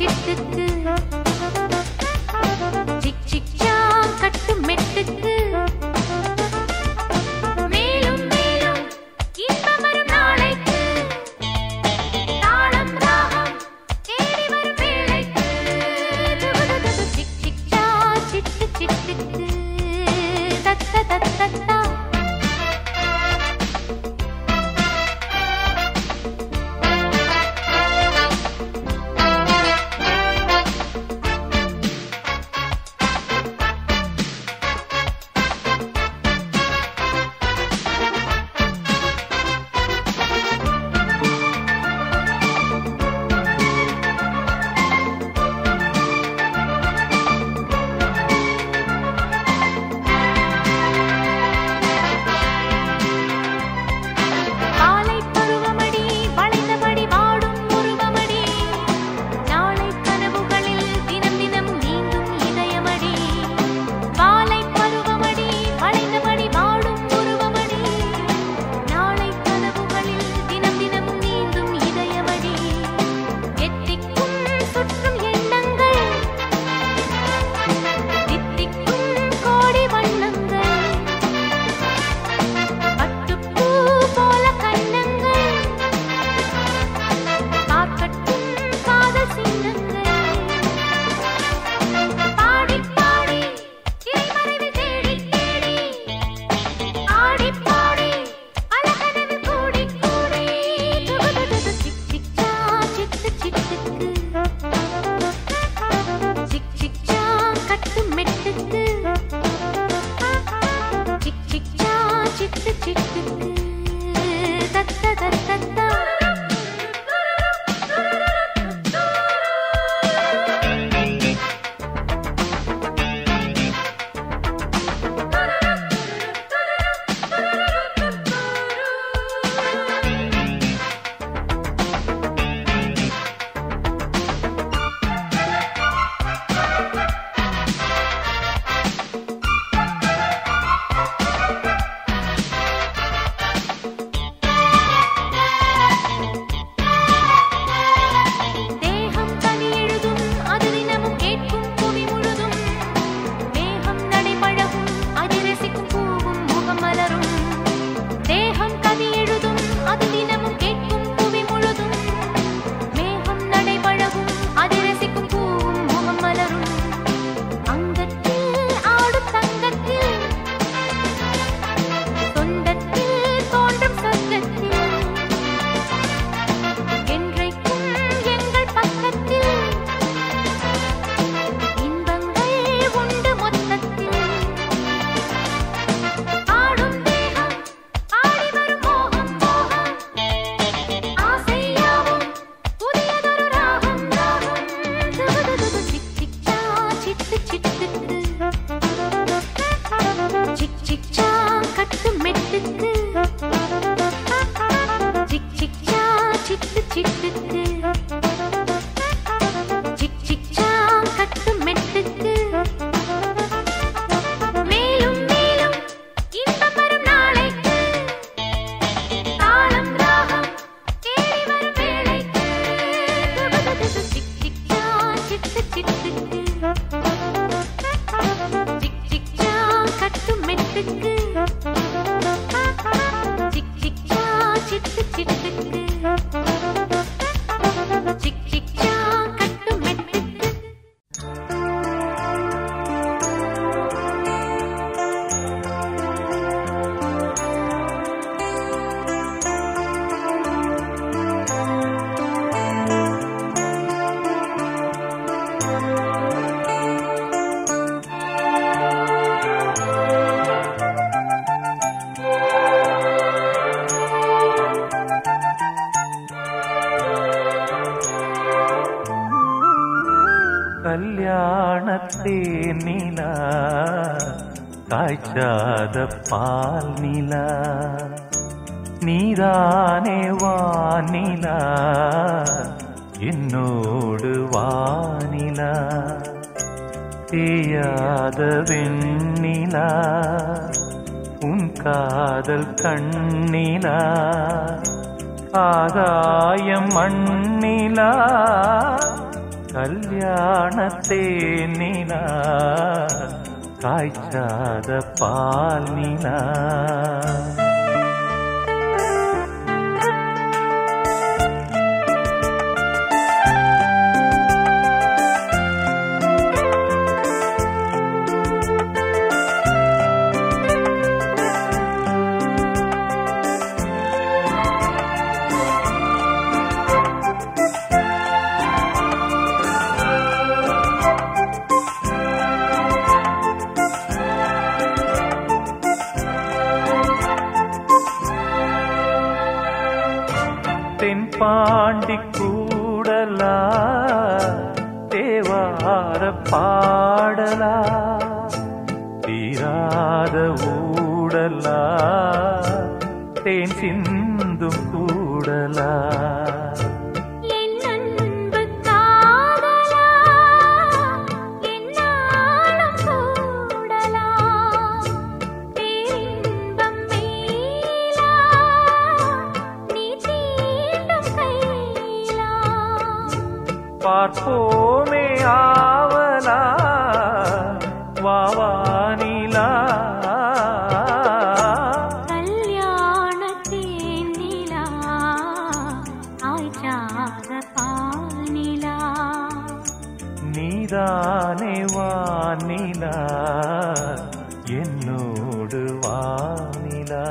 Tit, tit, tit. பார்த்தேன் நிலா காய்ச்சாத பால் நிலா நீதானே வானிலா என்னோடு வானிலா தேயாத வெண்ணிலா உன் காதல் கண்ணிலா ஆகாயம் மண்ணிலா. கல்யாணத்தே நினா காய்ச்சாத பால் நினா. பாண்டி கூடலா தேவார பாடலா தீராத ஊடலா தேன் சிந்த நீதானே வானிலா? என்னோடு வானிலா?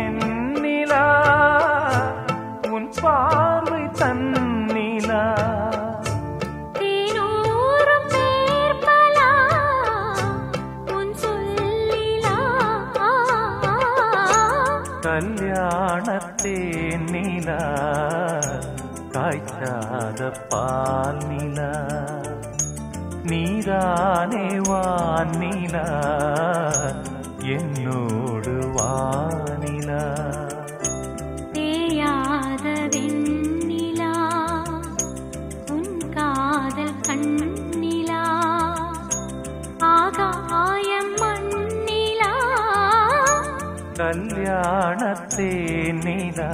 என்னிலா உன் பார்வை தன்னிலா. தேனூரும் பேர்பலா உன் சொல்லிலா. கல்யாணத்தே நிலா காய்ச்சாத பால் நிலா நீதானே வானிலா என்னோடு வானிலா தேயாத வெண்ணிலா உன் காதல் கண்ணிலா ஆகாயம் மண்ணிலா. கல்யாணத்தே நிலா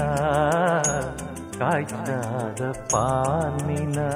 காய்ச்சாத பால் நிலா.